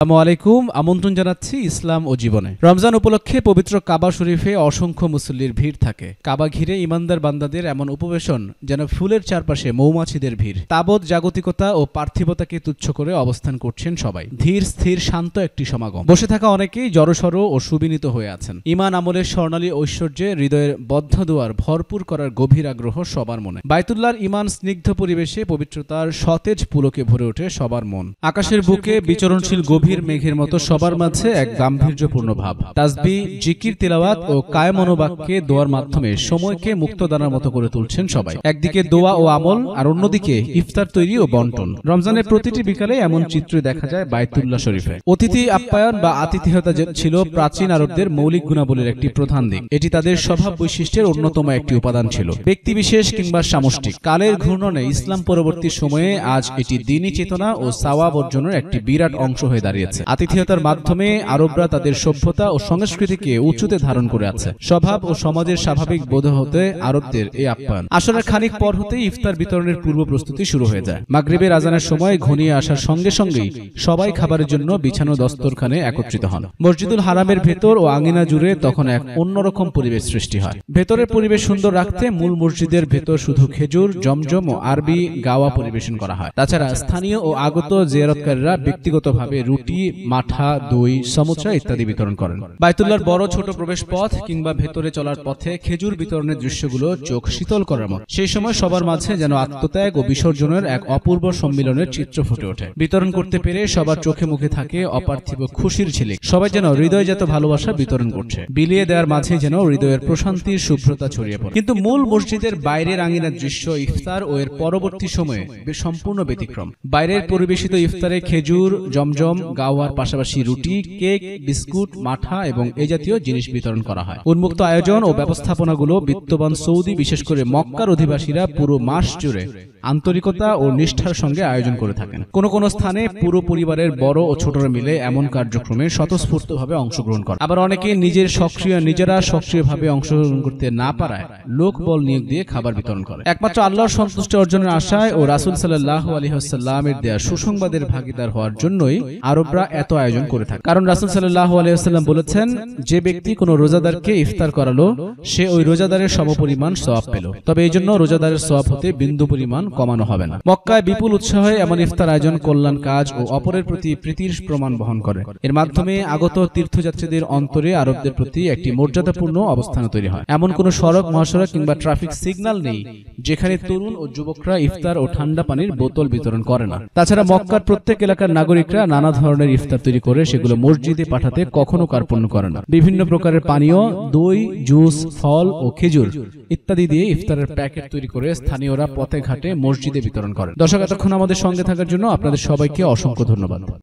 আলাইকুম, আমন্ত্রণ জানাচ্ছি ইসলাম ও জীবনে। রমজান উপলক্ষে পবিত্র কাবা শরীফে অসংখ্য মুসল্লির ভিড় থাকে। কাবা ঘিরে ইমানদার বান্দাদের এমন উপবেশন যেন ফুলের চারপাশে মৌমাছিদের ভিড়। তাবৎ জাগতিকতা ও পার্থিবতাকে তুচ্ছ করে অবস্থান করছেন সবাই। ধীর, স্থির, শান্ত একটি সমাগম। বসে থাকা অনেকেই জড়সড় ও সুবিনীত হয়ে আছেন। ইমান আমলের স্বর্ণালী ঐশ্বর্যে হৃদয়ের বদ্ধ দুয়ার ভরপুর করার গভীর আগ্রহ সবার মনে। বাইতুল্লাহর ইমান স্নিগ্ধ পরিবেশে পবিত্রতার সতেজ পুলকে ভরে ওঠে সবার মন। আকাশের বুকে বিচরণশীল গভীর মেঘের মতো সবার মাঝে এক গাম্ভীর্যপূর্ণ ভাব। তাসবি, জিকির, তিলাওয়াত ও কায়মনোবাক্যে দোয়ার মাধ্যমে সময়কে মুক্তদানার মতো করে তুলছেন সবাই। একদিকে দোয়া ও আমল, আর অন্যদিকে ইফতার তৈরি ও বন্টন। রমজানের প্রতিটি বিকালে এমন চিত্র দেখা যায় বাইতুল্লাহ শরীফে। অতিথি আপ্যায়ন বা আতিথেয়তা ছিল প্রাচীন আরবদের মৌলিক গুণাবলীর একটি প্রধান দিক। এটি তাদের স্বভাব বৈশিষ্ট্যের অন্যতম একটি উপাদান ছিল। ব্যক্তিবিশেষ কিংবা সামষ্টিক। কালের ঘূর্ণনে ইসলাম পরবর্তী সময়ে আজ এটি দিনী চেতনা ও সাওয়াব অর্জনের একটি বিরাট অংশ হয়ে দাঁড়িয়েছে। আতিথেয়তার মাধ্যমে আরবরা তাদের সভ্যতা ও সংস্কৃতিকে উঁচুতে ধারণ করে আছে স্বভাব ও সমাজের স্বাভাবিক বোধ হতে আরবদের এই আপ্যায়ন। আসলে খানিক পর হতেই ইফতার বিতরণের পূর্ব প্রস্তুতি শুরু হয়ে যায়। মাগরিবের আজানের সময় ঘনিয়ে আসার সঙ্গে সঙ্গেই সবাই খাবারের জন্য বিছানো দস্তরখানে একত্রিত হন। মসজিদুল হারামের ভেতর ও আঙিনা জুড়ে তখন এক অন্যরকম পরিবেশ সৃষ্টি হয়। ভেতরের পরিবেশ সুন্দর রাখতে মূল মসজিদের ভেতর শুধু খেজুর জমজম ও আরবি গাওয়া পরিবেশন করা হয় তাছাড়া স্থানীয় ও আগত জিয়ারতকারীরা ব্যক্তিগতভাবে রুটি মাঠা দই, সমুচা ইত্যাদি বিতরণ করেন। বাইতুল্লাহর বড় ছোট প্রবেশ পথ কিংবা ভেতরে চলার পথে খেজুর বিতরণের দৃশ্যগুলো চোখ শীতল করার মতো। সেই সময় সবার মাঝে যেন আত্মত্যাগ ও বিসর্জনের এক অপূর্ব সম্মিলনের চিত্র ফুটে ওঠে। বিতরণ করতে পেরে সবার চোখে মুখে থাকে অপার্থিব খুশির ঝিলিক। সবাই যেন হৃদয়জাত ভালোবাসা বিতরণ করছে, বিলিয়ে দেওয়ার মাঝে যেন হৃদয়ের প্রশান্তির শুভ্রতা ছড়িয়ে পড়ে। কিন্তু মূল মসজিদের বাইরের আঙিনার দৃশ্য ইফতার ও এর পরবর্তী সময়ে সম্পূর্ণ ব্যতিক্রম। বাইরের পরিবেশিত ইফতারে খেজুর, জমজম গাওয়ার পাশাপাশি রুটি, কেক, বিস্কুট, মাঠা এবং এই জাতীয় জিনিস বিতরণ করা হয়। উন্মুক্ত আয়োজন ও ব্যবস্থাপনাগুলো বিত্তবান সৌদি, বিশেষ করে মক্কার অধিবাসীরা পুরো মাস জুড়ে আন্তরিকতা ও নিষ্ঠার সঙ্গে আয়োজন করে থাকেন। কোন কোন স্থানে পুরো পরিবারের বড় ও ছোটরা মিলে এমন কার্যক্রমে স্বতঃস্ফূর্তভাবে অংশগ্রহণ করে আবার অনেকে নিজের সক্রিয় নিজেরা সক্রিয়ভাবে অংশগ্রহণ করতে না পারায় লোক বল নিয়োগ দিয়ে খাবার বিতরণ করে একমাত্র আল্লাহর সন্তুষ্টি অর্জনের আশায় ও রাসুল সাল্লাহ আলহিহাস্লামের দেয়া সুসংবাদের ভাগিদার হওয়ার জন্যই আরবরা এত আয়োজন করে থাকে। কারণ রাসুল সাল্লাহ আলহিহাস্লাম বলেছেন যে ব্যক্তি কোনো রোজাদারকে ইফতার করালো সে ওই রোজাদারের সমপরিমাণ সওয়াব পেল। তবে এই জন্য রোজাদারের সওয়াব হতে বিন্দু পরিমাণ কমানো হবে না। মক্কায় বিপুল উৎসাহে এমন ইফতার আয়োজন কল্যাণ কাজ ও অপরের প্রতি প্রীতির প্রমাণ বহন করে। এর মাধ্যমে আগত তীর্থযাত্রীদের অন্তরে আরবদের প্রতি একটি মর্যাদাপূর্ণ অবস্থান তৈরি হয়। এমন কোন সড়ক মহাসড়ক কিংবা ট্রাফিক সিগন্যাল নেই যেখানে তরুণ ও যুবকরা ইফতার ও ঠান্ডা পানির বোতল বিতরণ করে না। তাছাড়া মক্কার প্রত্যেক এলাকার নাগরিকরা নানা ধরনের ইফতার তৈরি করে সেগুলো মসজিদে পাঠাতে কখনো কার্পণ্য করে না। বিভিন্ন প্রকারের পানীয়, দই, জুস, ফল ও খেজুর ইত্যাদি দিয়ে ইফতারের প্যাকেট তৈরি করে স্থানীয়রা পথে ঘাটে মসজিদে বিতরণ করেন। দর্শক, এতক্ষণ আমাদের সঙ্গে থাকার জন্য আপনাদের সবাইকে অসংখ্য ধন্যবাদ।